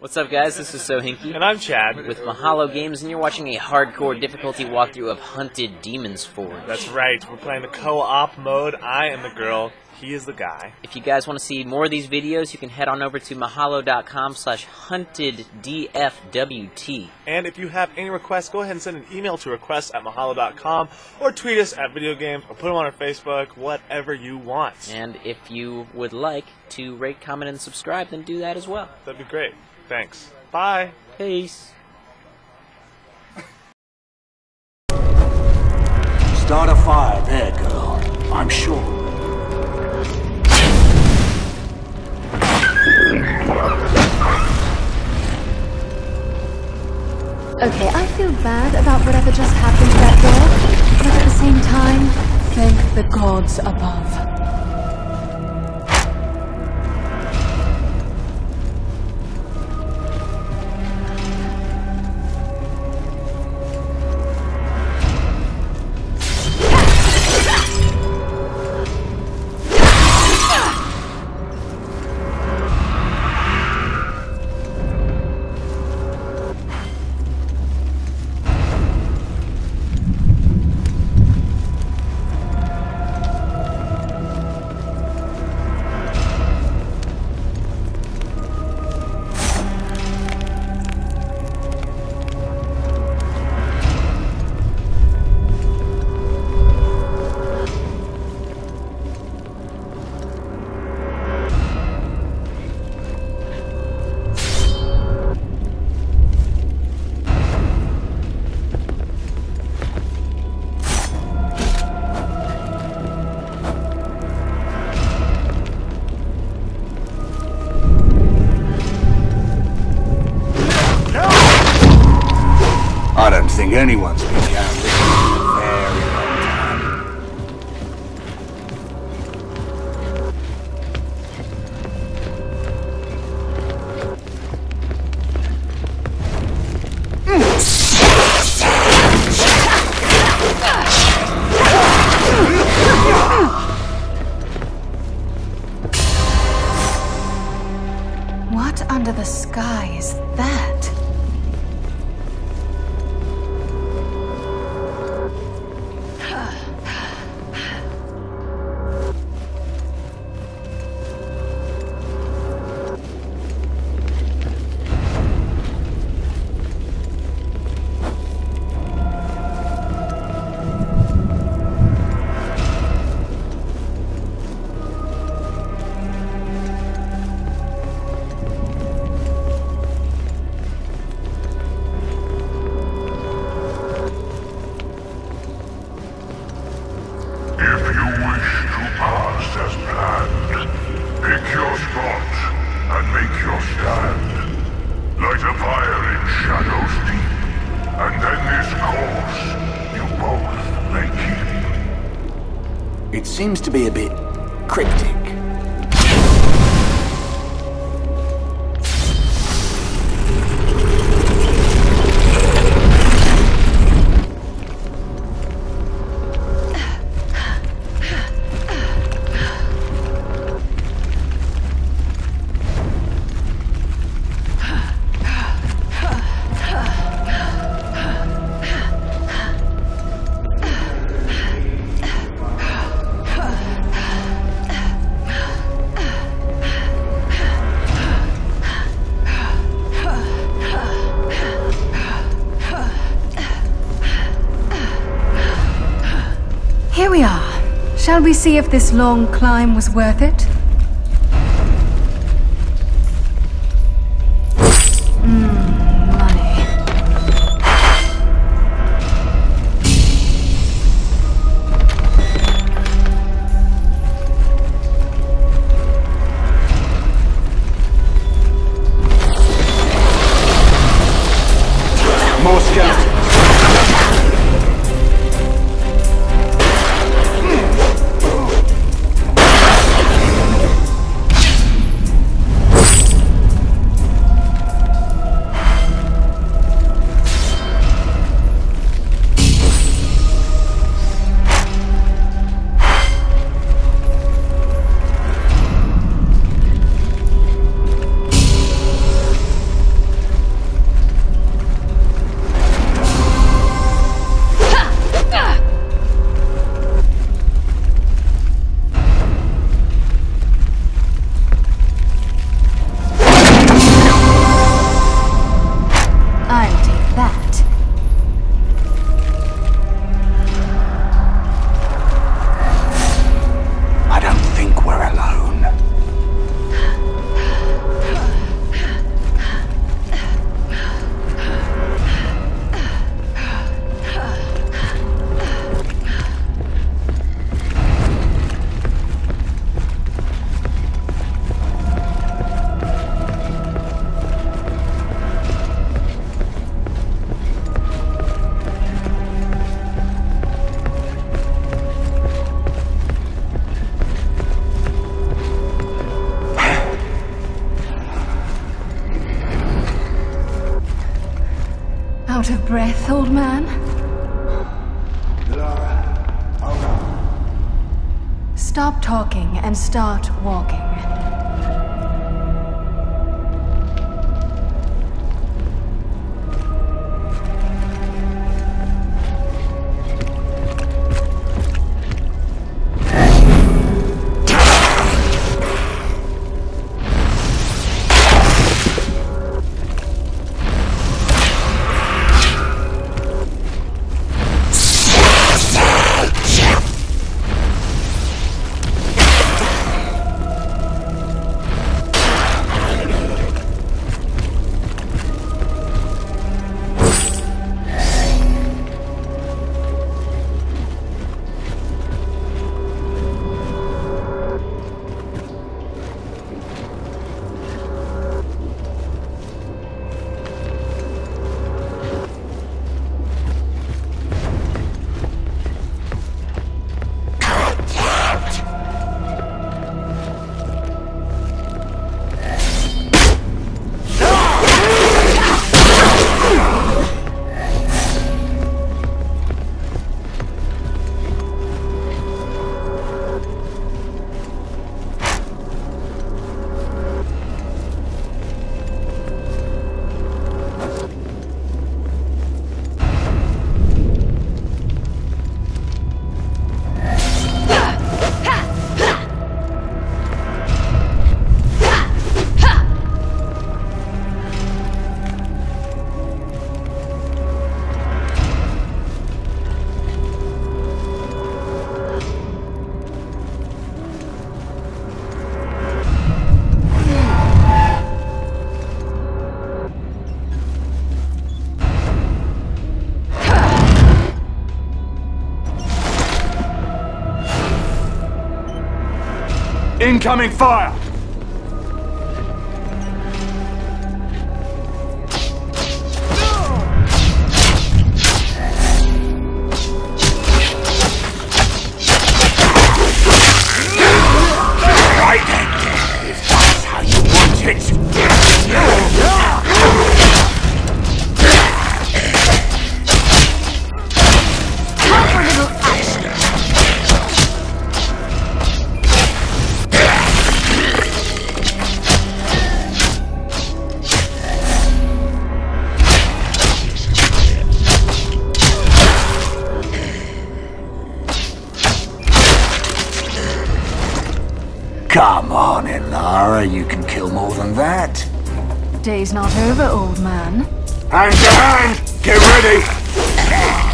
What's up, guys? This is Sohinki. And I'm Chad. With Mahalo Games, and you're watching a hardcore difficulty walkthrough of Hunted Demon's Forge. That's right. We're playing the co-op mode. I am the girl. He is the guy. If you guys want to see more of these videos, you can head on over to mahalo.com slash hunteddfwt. And if you have any requests, go ahead and send an email to requests at mahalo.com or tweet us at video games or put them on our Facebook, whatever you want. And if you would like to rate, comment, and subscribe, then do that as well. That'd be great. Thanks. Bye. Peace. Start a fire there, girl. I'm sure. Okay, I feel bad about whatever just happened to that girl, but at the same time, thank the gods above. Think anyone's been down this in a very long. What under the sky is that? Seems to be a bit cryptic. Here we are. Shall we see if this long climb was worth it? Out of breath, old man? Stop talking and start walking. Incoming fire! Right if that's how you want it. Day's not over, old man. Hand to hand! Get ready!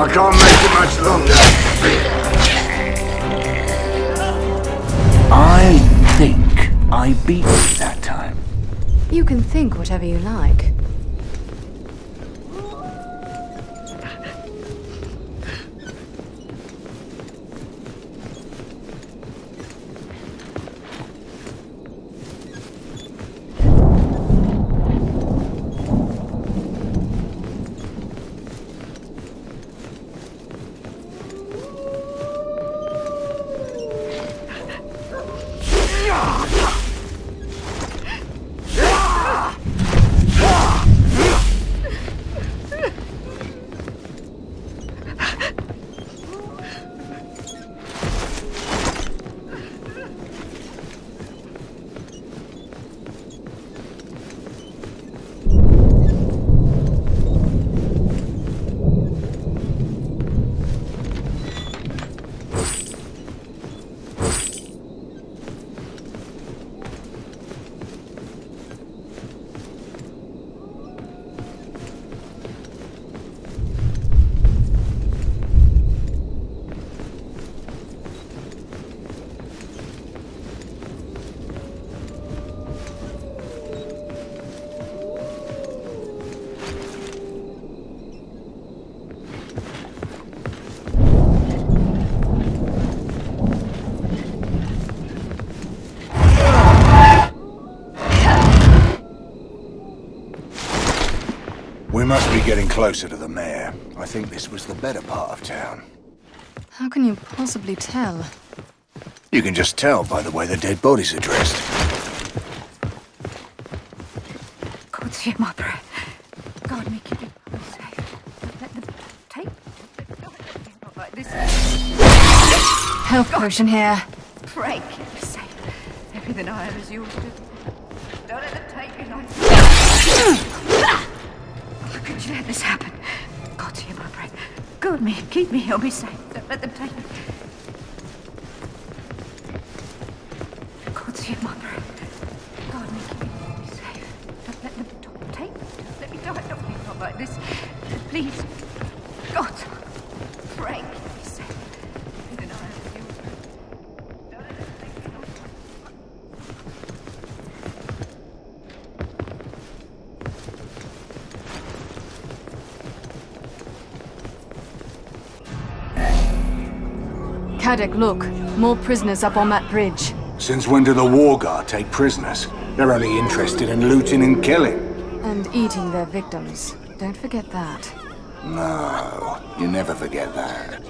I can't make it much longer. I think I beat you that time. You can think whatever you like. Must be getting closer to the mayor. I think this was the better part of town. How can you possibly tell? You can just tell by the way the dead bodies are dressed. God, hear my prayer. God, make it safe. Let them take. Like this. Health potion here. Pray, keep me safe. Everything I have is yours. Don't let them take me like How could you let this happen? God, hear my prayer. Guard me, keep me, help me safe. Don't let them take me. God, hear my prayer. Guard me, keep me, help me safe. Don't let them take me. Don't let me die. Not, not like this. Please. Look. More prisoners up on that bridge. Since when do the Wargar take prisoners? They're only interested in looting and killing. And eating their victims. Don't forget that. No, you never forget that.